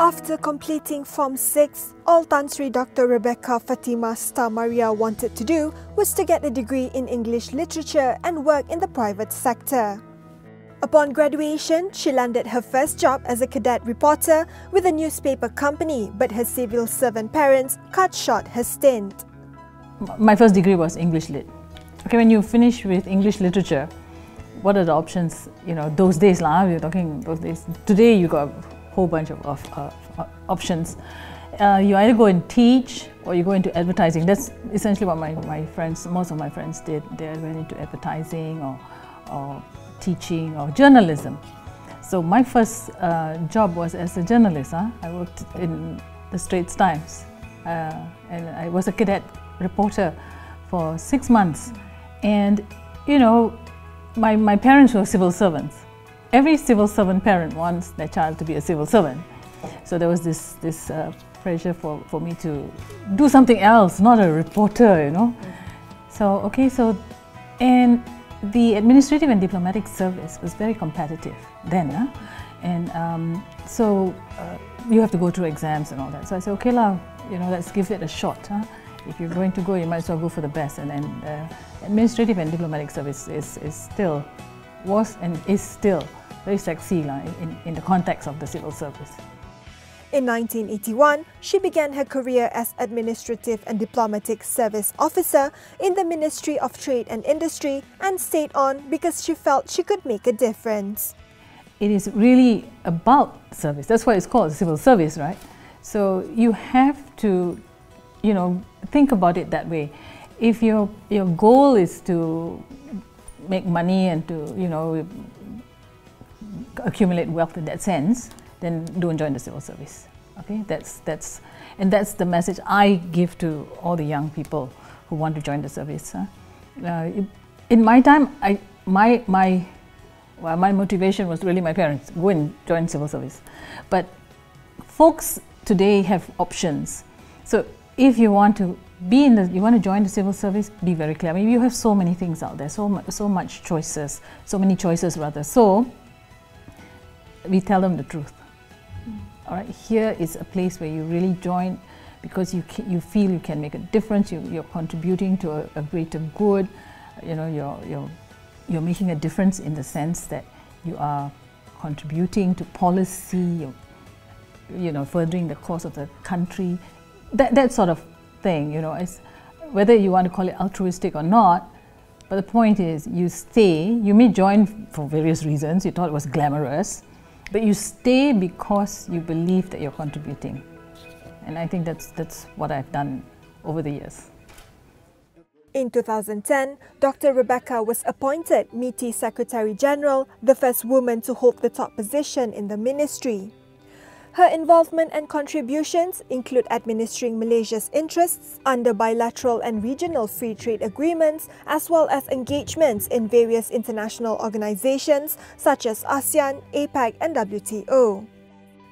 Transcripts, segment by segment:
After completing Form 6, all Tan Sri Dr. Rebecca Fatima Sta Maria wanted to do was to get a degree in English literature and work in the private sector. Upon graduation, she landed her first job as a cadet reporter with a newspaper company, but her civil servant parents cut short her stint. My first degree was English Lit. Okay, when you finish with English literature, what are the options? You know, those days, lah, we are talking those days. Today, you got whole bunch of, of uh, options. Uh, you either go and teach or you go into advertising. That's essentially what my, my friends, most of my friends did. They went into advertising or, or teaching or journalism. So my first uh, job was as a journalist. Huh? I worked in the Straits Times uh, and I was a cadet reporter for six months. And, you know, my, my parents were civil servants every civil servant parent wants their child to be a civil servant. So there was this, this uh, pressure for, for me to do something else, not a reporter, you know. So, okay, so, and the administrative and diplomatic service was very competitive then. Huh? And um, so uh, you have to go through exams and all that. So I said, okay, lah, you know, let's give it a shot. Huh? If you're going to go, you might as well go for the best. And then uh, administrative and diplomatic service is, is still, was and is still very sexy la, in, in the context of the civil service. In 1981, she began her career as Administrative and Diplomatic Service Officer in the Ministry of Trade and Industry and stayed on because she felt she could make a difference. It is really about service. That's why it's called civil service, right? So you have to, you know, think about it that way. If your, your goal is to make money and to, you know, accumulate wealth in that sense, then don't join the civil service. Okay, that's that's and that's the message I give to all the young people who want to join the service. Huh? Uh, in my time, I my my well, my motivation was really my parents go and join civil service, but folks today have options. So if you want to be in the, you want to join the civil service, be very clear. I mean, you have so many things out there, so so much choices, so many choices rather. So we tell them the truth. Mm. All right, here is a place where you really join because you, you feel you can make a difference, you, you're contributing to a, a greater good, you know, you're, you're, you're making a difference in the sense that you are contributing to policy, you're, you know, furthering the cause of the country, that, that sort of thing, you know, it's, whether you want to call it altruistic or not, but the point is you stay, you may join for various reasons, you thought it was glamorous, but you stay because you believe that you're contributing. And I think that's, that's what I've done over the years. In 2010, Dr. Rebecca was appointed MITI Secretary General, the first woman to hold the top position in the ministry. Her involvement and contributions include administering Malaysia's interests under bilateral and regional free trade agreements, as well as engagements in various international organizations such as ASEAN, APEC, and WTO.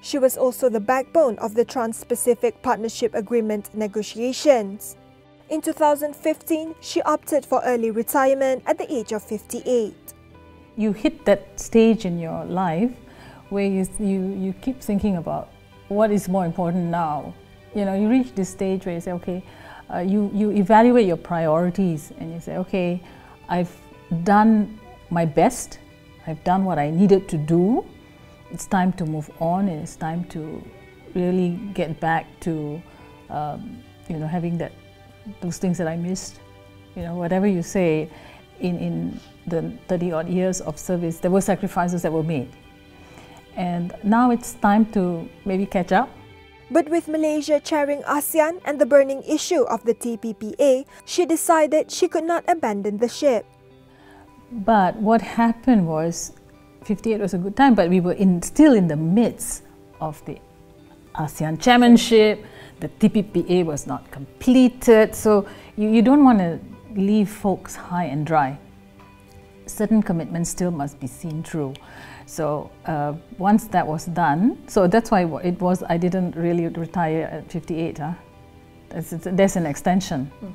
She was also the backbone of the Trans-Pacific Partnership Agreement negotiations. In 2015, she opted for early retirement at the age of 58. You hit that stage in your life where you, you, you keep thinking about what is more important now. You know, you reach this stage where you say, okay, uh, you, you evaluate your priorities and you say, okay, I've done my best, I've done what I needed to do, it's time to move on and it's time to really get back to, um, you know, having that, those things that I missed. You know, whatever you say, in, in the 30 odd years of service, there were sacrifices that were made and now it's time to maybe catch up. But with Malaysia chairing ASEAN and the burning issue of the TPPA, she decided she could not abandon the ship. But what happened was, 58 was a good time, but we were in, still in the midst of the ASEAN chairmanship, the TPPA was not completed, so you, you don't want to leave folks high and dry. Certain commitments still must be seen through. So uh, once that was done, so that's why it was, I didn't really retire at 58. Huh? There's, there's an extension. Mm.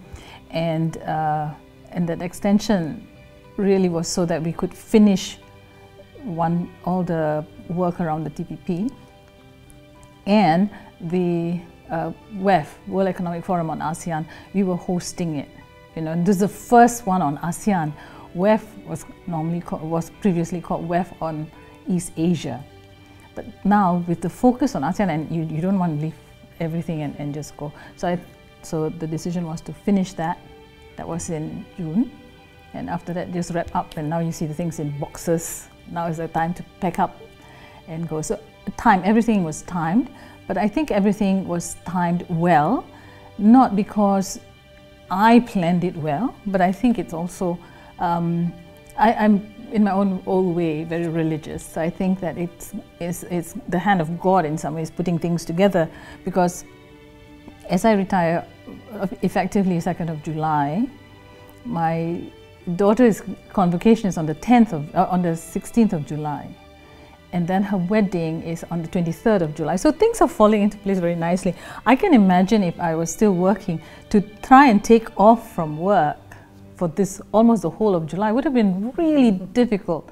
And, uh, and that extension really was so that we could finish one, all the work around the TPP. and the uh, WEF, World Economic Forum on ASEAN, we were hosting it. You know, this is the first one on ASEAN. WEF was normally called, was previously called WEF on East Asia. But now with the focus on ASEAN and you, you don't want to leave everything and, and just go. So I, so the decision was to finish that. That was in June. And after that just wrap up and now you see the things in boxes. Now is the time to pack up and go. So time, everything was timed, but I think everything was timed well, not because I planned it well, but I think it's also, um, I, am in my own old way very religious. So I think that it's, it's, it's the hand of God in some ways putting things together because as I retire uh, effectively 2nd of July, my daughter's convocation is on the 10th of, uh, on the 16th of July and then her wedding is on the 23rd of July. So things are falling into place very nicely. I can imagine if I was still working to try and take off from work for this almost the whole of July would have been really difficult.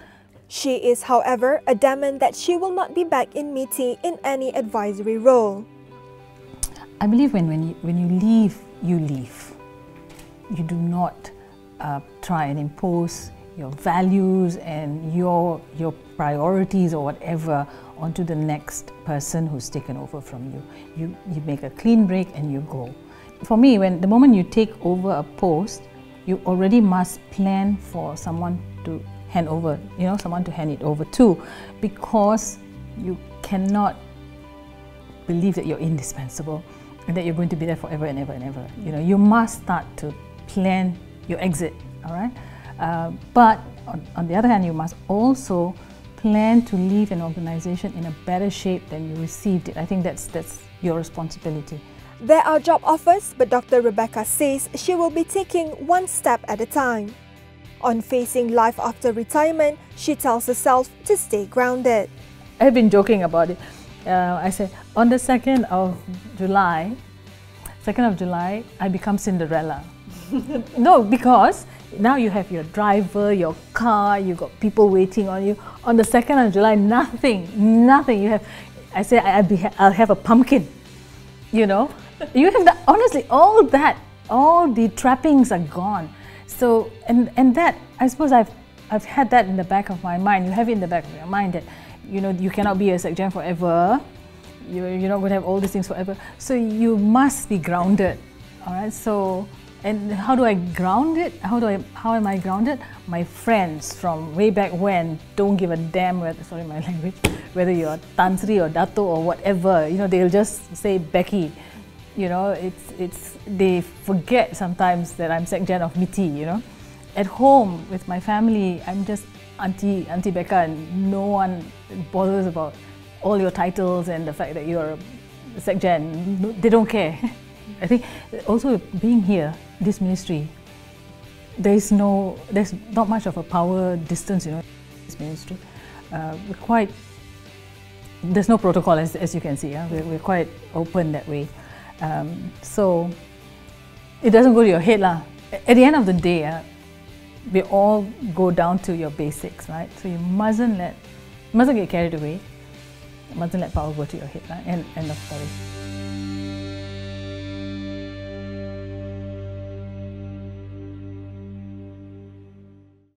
She is, however, adamant that she will not be back in MITI in any advisory role. I believe when, when, you, when you leave, you leave. You do not uh, try and impose your values and your, your priorities or whatever onto the next person who's taken over from you. You, you make a clean break and you go. For me, when the moment you take over a post, you already must plan for someone to hand over, you know, someone to hand it over to because you cannot believe that you're indispensable and that you're going to be there forever and ever and ever. You know, you must start to plan your exit, all right? Uh, but on, on, the other hand, you must also plan to leave an organization in a better shape than you received it. I think that's, that's your responsibility. There are job offers, but Dr. Rebecca says she will be taking one step at a time. On facing life after retirement, she tells herself to stay grounded. I've been joking about it. Uh, I said, on the 2nd of July, 2nd of July, I become Cinderella. no, because now you have your driver, your car, you got people waiting on you. On the 2nd of July, nothing, nothing. You have, I say, I, will have a pumpkin, you know. You have that, honestly, all that, all the trappings are gone. So, and, and that, I suppose I've, I've had that in the back of my mind. You have it in the back of your mind that, you know, you cannot be a SecGen forever. You're, you're not going to have all these things forever. So you must be grounded, all right? So, and how do I ground it? How do I? How am I grounded? My friends from way back when don't give a damn whether sorry my language whether you're Tan Sri or Dato or whatever. You know they'll just say Becky. You know it's it's they forget sometimes that I'm SecGen of MITI. You know, at home with my family I'm just Auntie Auntie Becca and no one bothers about all your titles and the fact that you're a SecGen. They don't care. I think also being here, this ministry, there is no, there's not much of a power distance, you know, this ministry. Uh, we're quite, there's no protocol as, as you can see, yeah? we're, we're quite open that way. Um, so it doesn't go to your head. Lah. At the end of the day, uh, we all go down to your basics, right? So you mustn't let, mustn't get carried away, mustn't let power go to your head, right? End of story.